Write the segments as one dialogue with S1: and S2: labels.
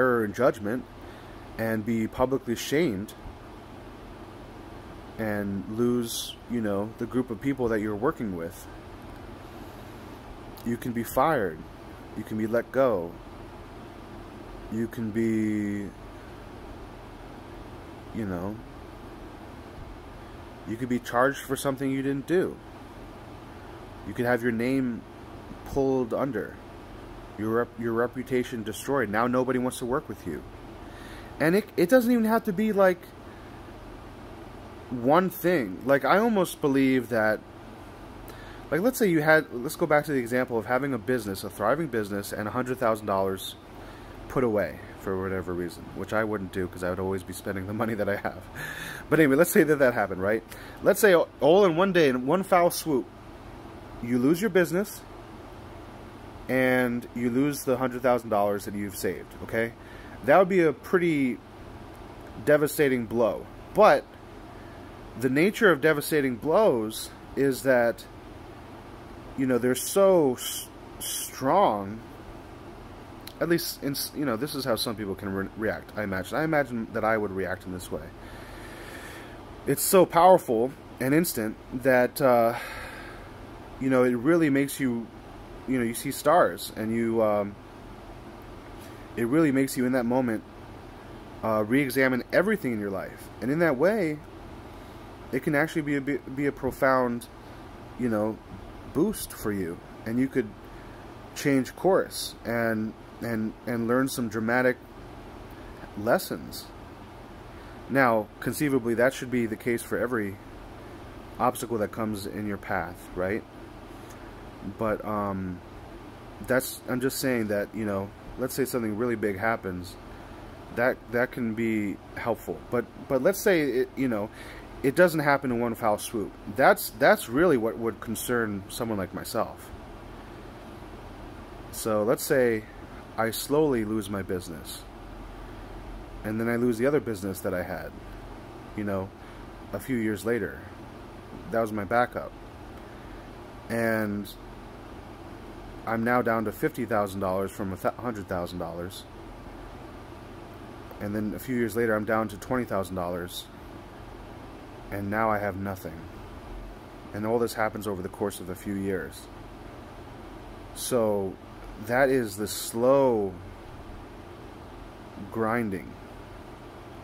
S1: error in judgment and be publicly shamed and lose, you know, the group of people that you're working with. You can be fired. You can be let go. You can be, you know, you could be charged for something you didn't do. You could have your name pulled under, your rep your reputation destroyed. Now nobody wants to work with you. And it, it doesn't even have to be like one thing. Like, I almost believe that, like, let's say you had, let's go back to the example of having a business, a thriving business, and $100,000 put away for whatever reason, which I wouldn't do because I would always be spending the money that I have. But anyway, let's say that that happened, right? Let's say all in one day, in one foul swoop, you lose your business and you lose the $100,000 that you've saved, okay? That would be a pretty devastating blow. But the nature of devastating blows is that, you know, they're so strong at least in you know this is how some people can re react i imagine i imagine that i would react in this way it's so powerful and instant that uh, you know it really makes you you know you see stars and you um, it really makes you in that moment uh, re-examine everything in your life and in that way it can actually be a be a profound you know boost for you and you could change course and and and learn some dramatic lessons. Now, conceivably, that should be the case for every obstacle that comes in your path, right? But um, that's I'm just saying that you know, let's say something really big happens, that that can be helpful. But but let's say it, you know, it doesn't happen in one foul swoop. That's that's really what would concern someone like myself. So let's say I slowly lose my business. And then I lose the other business that I had, you know, a few years later. That was my backup. And I'm now down to $50,000 from $100,000. And then a few years later, I'm down to $20,000. And now I have nothing. And all this happens over the course of a few years. So that is the slow grinding,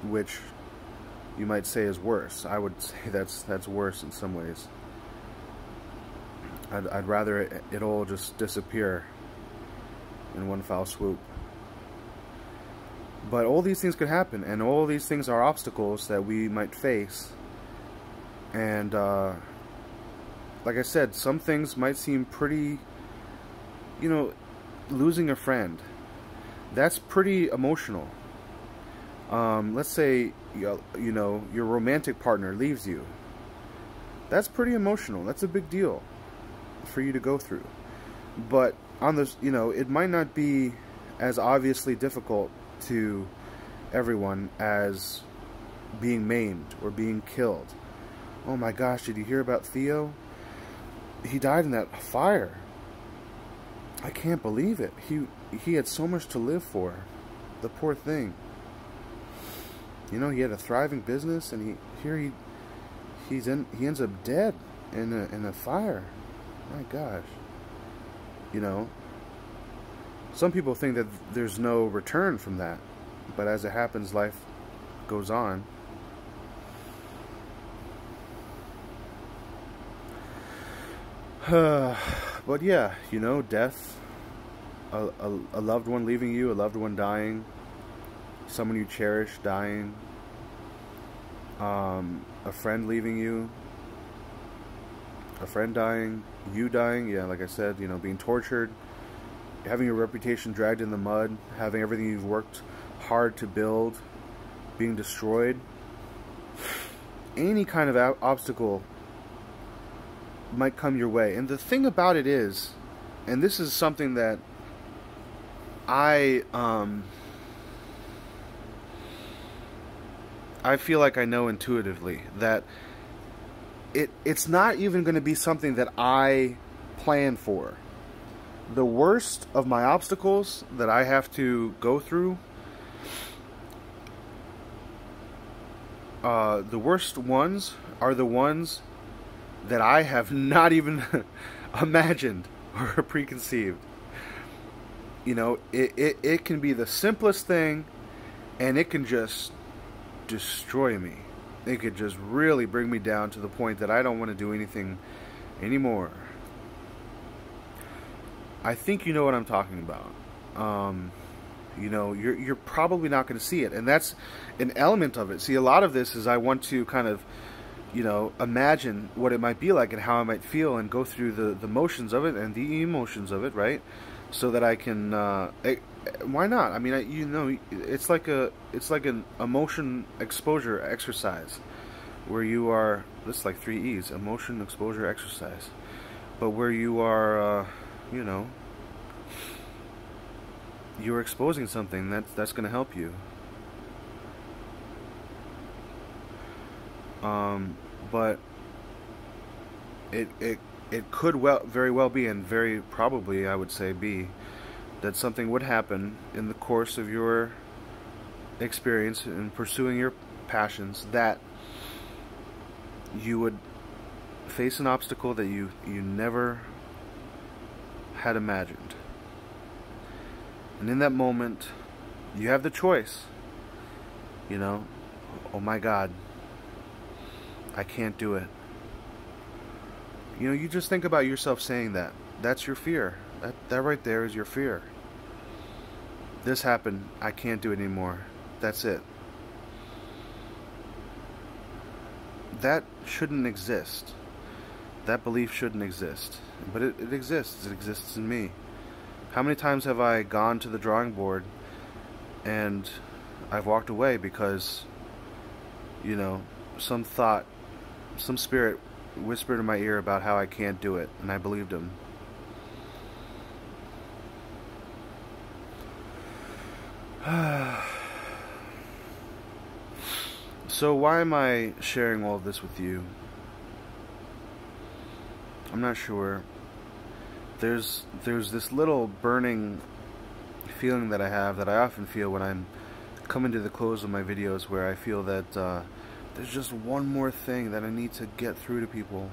S1: which you might say is worse. I would say that's that's worse in some ways. I'd, I'd rather it, it all just disappear in one foul swoop. But all these things could happen, and all these things are obstacles that we might face. And uh, like I said, some things might seem pretty, you know, losing a friend, that's pretty emotional. Um, let's say, you know, your romantic partner leaves you. That's pretty emotional. That's a big deal for you to go through. But on this, you know, it might not be as obviously difficult to everyone as being maimed or being killed. Oh my gosh, did you hear about Theo? He died in that fire. I can't believe it. He he had so much to live for. The poor thing. You know, he had a thriving business, and he here he he's in he ends up dead in a in a fire. My gosh. You know. Some people think that there's no return from that, but as it happens, life goes on. but yeah, you know, death, a, a, a, loved one leaving you, a loved one dying, someone you cherish dying, um, a friend leaving you, a friend dying, you dying, yeah, like I said, you know, being tortured, having your reputation dragged in the mud, having everything you've worked hard to build being destroyed. Any kind of obstacle might come your way. And the thing about it is, and this is something that I um, I feel like I know intuitively that it it's not even going to be something that I plan for. The worst of my obstacles that I have to go through, uh, the worst ones are the ones that I have not even imagined or preconceived. You know, it, it, it can be the simplest thing and it can just destroy me. It could just really bring me down to the point that I don't want to do anything anymore. I think you know what I'm talking about. Um, you know, you're you're probably not going to see it, and that's an element of it. See, a lot of this is I want to kind of, you know, imagine what it might be like and how I might feel, and go through the the motions of it and the emotions of it, right? So that I can. Uh, why not? I mean, I, you know, it's like a it's like an emotion exposure exercise, where you are. This is like three E's: emotion exposure exercise, but where you are, uh, you know you're exposing something that's that's going to help you. Um, but it it it could well very well be, and very probably I would say be, that something would happen in the course of your experience in pursuing your passions that you would face an obstacle that you you never had imagined. And in that moment, you have the choice. You know, oh my God, I can't do it. You know, you just think about yourself saying that. That's your fear. That, that right there is your fear. This happened. I can't do it anymore. That's it. That shouldn't exist. That belief shouldn't exist. But it, it exists. It exists in me. How many times have I gone to the drawing board and I've walked away because, you know, some thought, some spirit whispered in my ear about how I can't do it, and I believed him. so why am I sharing all of this with you? I'm not sure there's there's this little burning feeling that I have that I often feel when I'm coming to the close of my videos where I feel that uh, there's just one more thing that I need to get through to people.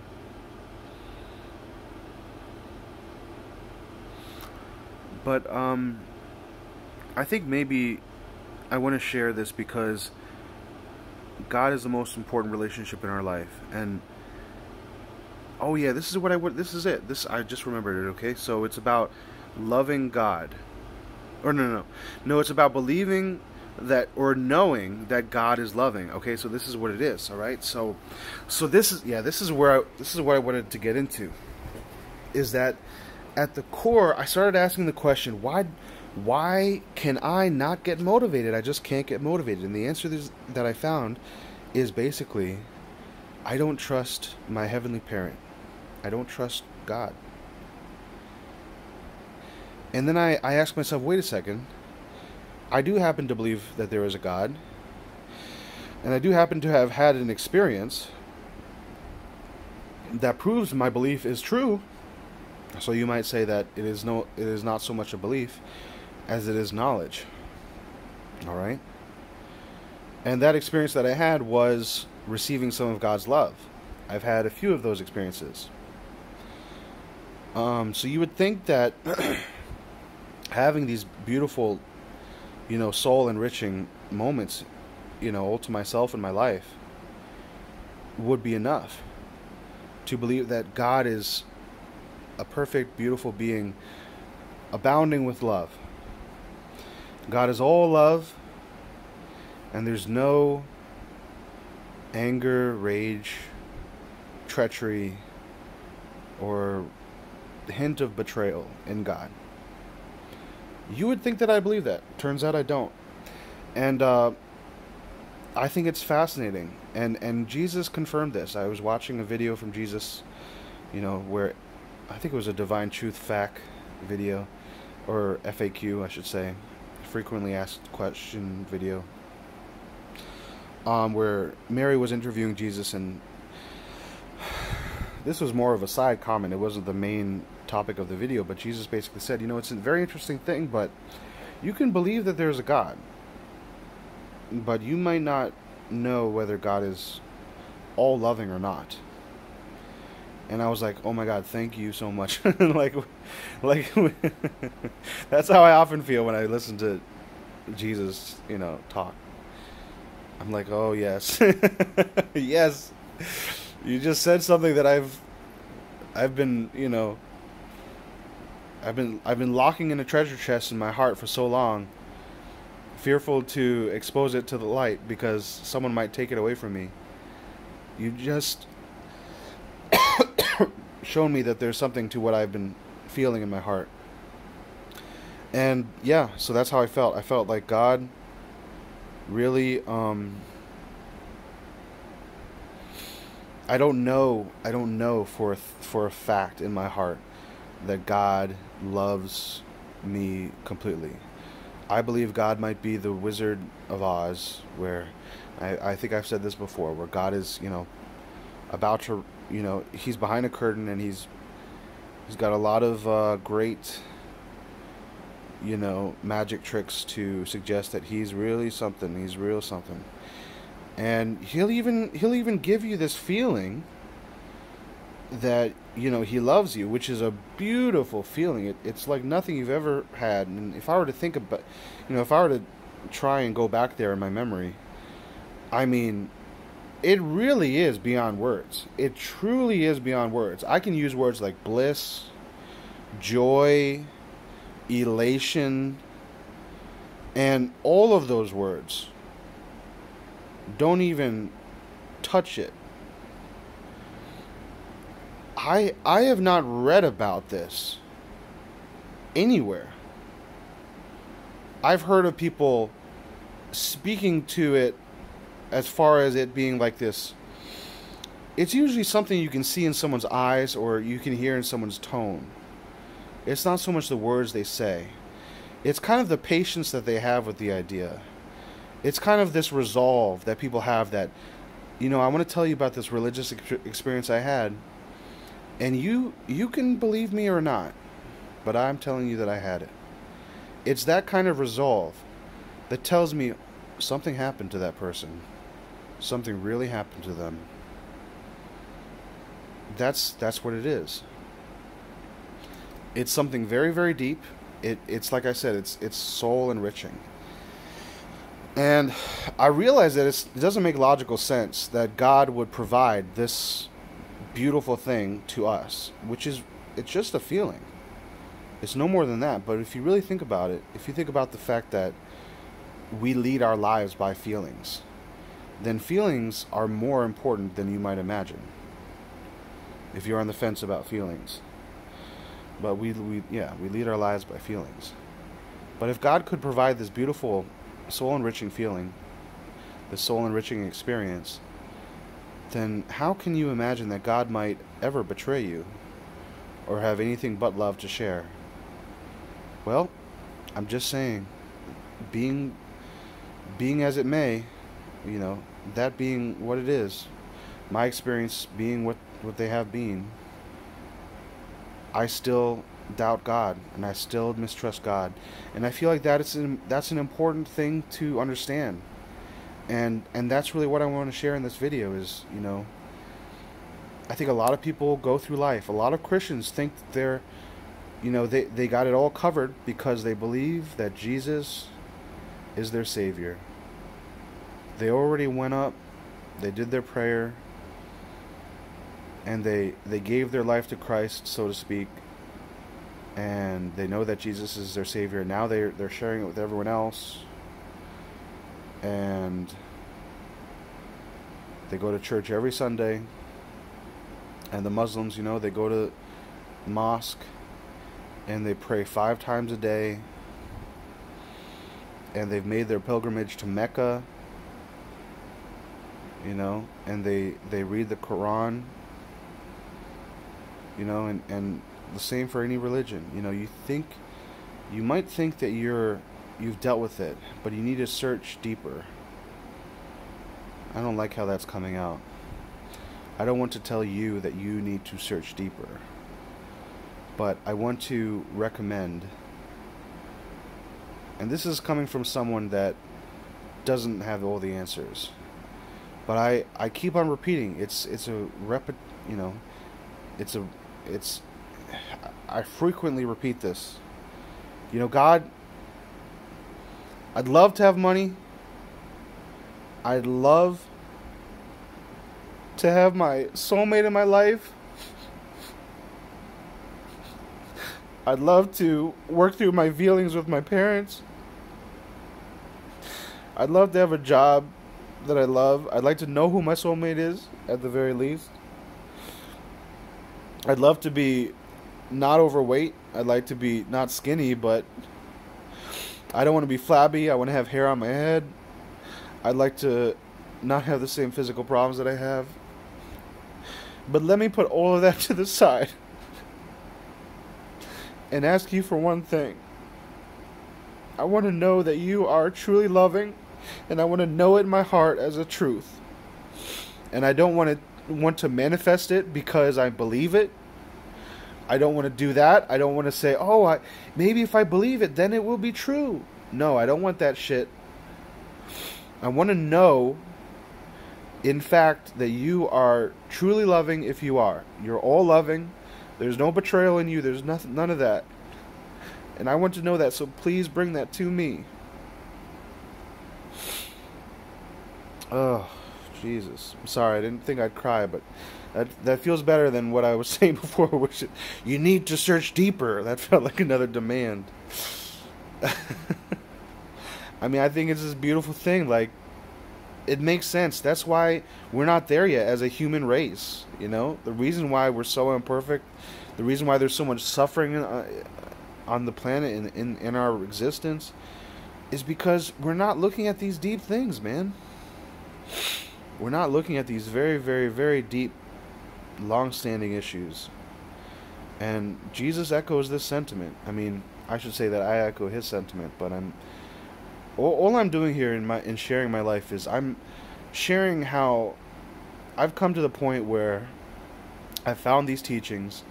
S1: But um, I think maybe I want to share this because God is the most important relationship in our life and Oh yeah, this is what I would. This is it. This I just remembered it. Okay, so it's about loving God. Or no, no, no, no. It's about believing that or knowing that God is loving. Okay, so this is what it is. All right. So, so this is yeah. This is where I, this is what I wanted to get into. Is that at the core? I started asking the question why. Why can I not get motivated? I just can't get motivated. And the answer that I found is basically I don't trust my heavenly parent. I don't trust God. And then I, I ask myself, wait a second. I do happen to believe that there is a God. And I do happen to have had an experience that proves my belief is true. So you might say that it is no it is not so much a belief as it is knowledge. All right? And that experience that I had was receiving some of God's love. I've had a few of those experiences. Um, so you would think that having these beautiful, you know, soul enriching moments, you know, all to myself in my life would be enough to believe that God is a perfect, beautiful being abounding with love. God is all love, and there's no anger, rage, treachery, or hint of betrayal in God. You would think that I believe that. Turns out I don't. And uh, I think it's fascinating. And and Jesus confirmed this. I was watching a video from Jesus, you know, where I think it was a Divine Truth FAQ video, or FAQ, I should say, frequently asked question video, um, where Mary was interviewing Jesus, and this was more of a side comment. It wasn't the main topic of the video, but Jesus basically said, you know, it's a very interesting thing, but you can believe that there's a God, but you might not know whether God is all loving or not. And I was like, "Oh my God, thank you so much." like, like that's how I often feel when I listen to Jesus, you know, talk. I'm like, "Oh yes, yes." You just said something that I've, I've been, you know, I've been I've been locking in a treasure chest in my heart for so long, fearful to expose it to the light because someone might take it away from me. You just shown me that there's something to what I've been feeling in my heart. And yeah, so that's how I felt. I felt like God really um I don't know I don't know for a, for a fact in my heart that God loves me completely. I believe God might be the Wizard of Oz, where I, I think I've said this before, where God is, you know, about to, you know, he's behind a curtain and he's he's got a lot of uh, great, you know, magic tricks to suggest that he's really something. He's real something, and he'll even he'll even give you this feeling that you know he loves you, which is a beautiful feeling. It, it's like nothing you've ever had. And if I were to think about, you know, if I were to try and go back there in my memory, I mean, it really is beyond words. It truly is beyond words. I can use words like bliss, joy, elation, and all of those words don't even touch it I I have not read about this anywhere. I've heard of people speaking to it as far as it being like this. It's usually something you can see in someone's eyes or you can hear in someone's tone. It's not so much the words they say. It's kind of the patience that they have with the idea. It's kind of this resolve that people have that, you know, I want to tell you about this religious experience I had and you you can believe me or not, but I'm telling you that I had it. It's that kind of resolve that tells me something happened to that person. Something really happened to them. That's that's what it is. It's something very very deep. It it's like I said, it's it's soul enriching. And I realize that it doesn't make logical sense that God would provide this beautiful thing to us, which is it's just a feeling. It's no more than that. But if you really think about it, if you think about the fact that we lead our lives by feelings, then feelings are more important than you might imagine. If you're on the fence about feelings. But we, we yeah, we lead our lives by feelings. But if God could provide this beautiful soul enriching feeling, this soul enriching experience, then how can you imagine that God might ever betray you or have anything but love to share? Well, I'm just saying, being being as it may, you know, that being what it is, my experience being what what they have been, I still doubt God and I still mistrust God, and I feel like that is an, that's an important thing to understand. And and that's really what I want to share in this video is you know I think a lot of people go through life a lot of Christians think they're you know they they got it all covered because they believe that Jesus is their savior they already went up they did their prayer and they they gave their life to Christ so to speak and they know that Jesus is their savior now they they're sharing it with everyone else and they go to church every Sunday. And the Muslims, you know, they go to mosque and they pray five times a day. And they've made their pilgrimage to Mecca, you know, and they they read the Quran, you know, and and the same for any religion. You know, you think you might think that you're you've dealt with it, but you need to search deeper. I don't like how that's coming out. I don't want to tell you that you need to search deeper, but I want to recommend, and this is coming from someone that doesn't have all the answers. But I, I keep on repeating. It's it's a rep, you know, it's a it's I frequently repeat this. You know, God I'd love to have money. I'd love to have my soulmate in my life. I'd love to work through my feelings with my parents. I'd love to have a job that I love. I'd like to know who my soulmate is, at the very least. I'd love to be not overweight. I'd like to be not skinny, but I don't want to be flabby. I want to have hair on my head. I'd like to not have the same physical problems that I have. But let me put all of that to the side and ask you for one thing. I want to know that you are truly loving, and I want to know it in my heart as a truth. And I don't want to want to manifest it because I believe it. I don't want to do that. I don't want to say, "Oh, I maybe if I believe it, then it will be true." No, I don't want that shit. I want to know in fact that you are truly loving if you are. You're all loving. There's no betrayal in you. There's nothing none of that. And I want to know that, so please bring that to me. Oh, Jesus. I'm sorry. I didn't think I'd cry, but that that feels better than what I was saying before, which you need to search deeper. That felt like another demand. I mean, I think it's this beautiful thing. Like, it makes sense. That's why we're not there yet as a human race. You know, the reason why we're so imperfect, the reason why there's so much suffering uh, on the planet in, in in our existence, is because we're not looking at these deep things, man. We're not looking at these very, very, very deep, long-standing issues. And Jesus echoes this sentiment. I mean, I should say that I echo his sentiment, but I'm all, all I'm doing here in my in sharing my life is I'm sharing how I've come to the point where I found these teachings.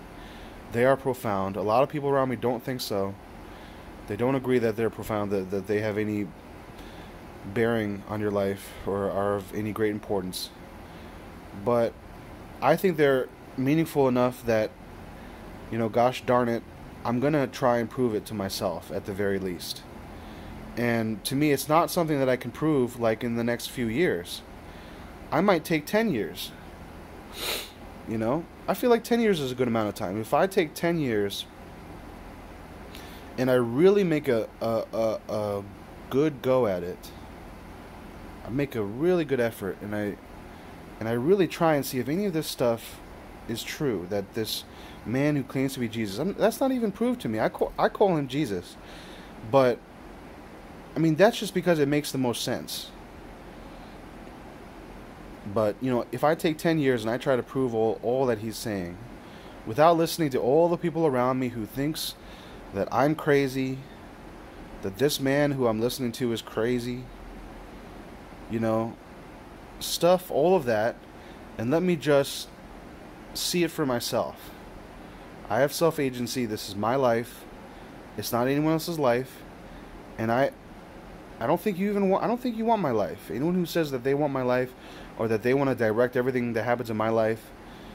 S1: They are profound. A lot of people around me don't think so. They don't agree that they're profound, that, that they have any bearing on your life or are of any great importance. But I think they're meaningful enough that, you know, gosh darn it, I'm going to try and prove it to myself at the very least. And to me, it's not something that I can prove like in the next few years. I might take 10 years. You know? I feel like 10 years is a good amount of time. If I take 10 years and I really make a, a, a, a good go at it, I make a really good effort and I and I really try and see if any of this stuff is true that this man who claims to be Jesus I'm, that's not even proved to me I call I call him Jesus but I mean, that's just because it makes the most sense. But, you know, if I take 10 years and I try to prove all, all that he's saying, without listening to all the people around me who thinks that I'm crazy, that this man who I'm listening to is crazy, you know, stuff all of that, and let me just see it for myself. I have self agency. This is my life. It's not anyone else's life. And I I don't think you even want. I don't think you want my life. Anyone who says that they want my life, or that they want to direct everything that happens in my life,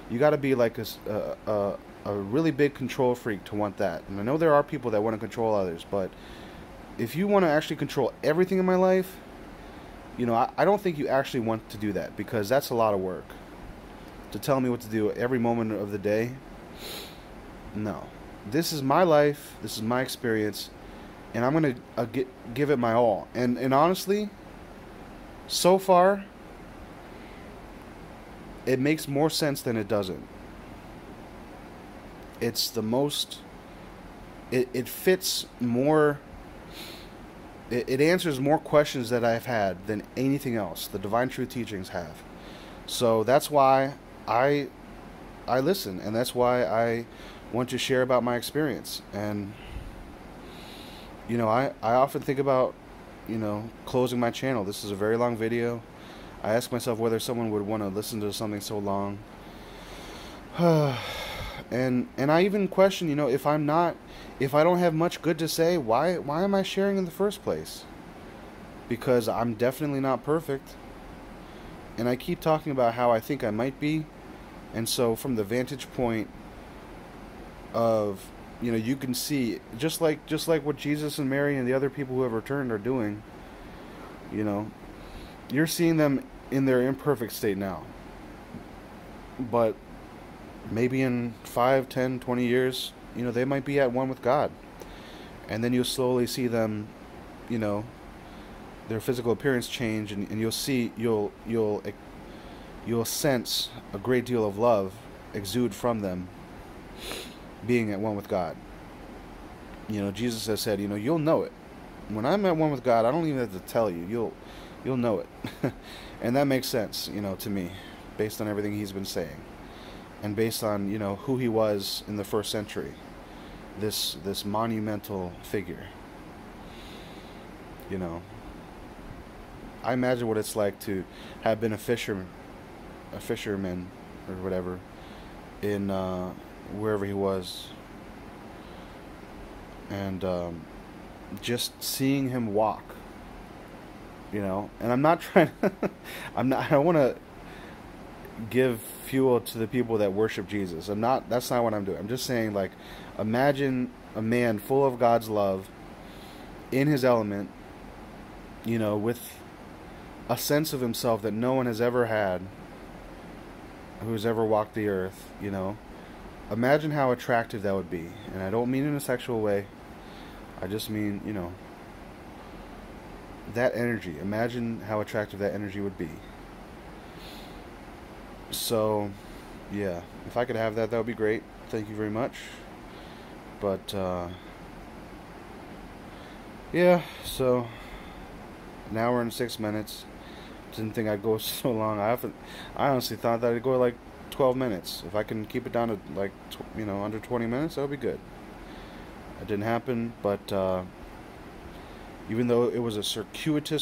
S1: you got to be like a, a, a really big control freak to want that. And I know there are people that want to control others, but if you want to actually control everything in my life, you know, I, I don't think you actually want to do that because that's a lot of work. To tell me what to do every moment of the day. No. This is my life. This is my experience and I'm gonna uh, get, give it my all. And and honestly, so far, it makes more sense than it doesn't. It's the most. It it fits more. It, it answers more questions that I've had than anything else. The divine truth teachings have. So that's why I I listen, and that's why I want to share about my experience and you know, I, I often think about, you know, closing my channel. This is a very long video. I ask myself whether someone would want to listen to something so long. and and I even question, you know, if I'm not if I don't have much good to say, why why am I sharing in the first place? Because I'm definitely not perfect. and I keep talking about how I think I might be, and so from the vantage point of you know you can see just like just like what Jesus and Mary and the other people who have returned are doing you know you're seeing them in their imperfect state now but maybe in 5 10 20 years you know they might be at one with God and then you'll slowly see them you know their physical appearance change and, and you'll see you'll you'll you'll sense a great deal of love exude from them being at one with God. You know, Jesus has said, you know, you'll know it. When I'm at one with God, I don't even have to tell you. You'll you'll know it. and that makes sense, you know, to me, based on everything he's been saying. And based on, you know, who he was in the first century. This this monumental figure. You know. I imagine what it's like to have been a fisherman a fisherman or whatever in uh, wherever he was, and um, just seeing him walk. You know, and I'm not trying. To I'm not. I don't want to give fuel to the people that worship Jesus. I'm not. That's not what I'm doing. I'm just saying, like, imagine a man full of God's love, in his element. You know, with a sense of himself that no one has ever had who's ever walked the earth, you know, imagine how attractive that would be. And I don't mean in a sexual way. I just mean, you know, that energy. Imagine how attractive that energy would be. So, yeah, if I could have that, that would be great. Thank you very much. But, uh, yeah, so, an hour and six minutes. Didn't think I'd go so long. I haven't. I honestly thought that I'd go like 12 minutes. If I can keep it down to like you know under 20 minutes, that would be good. It didn't happen, but uh, even though it was a circuitous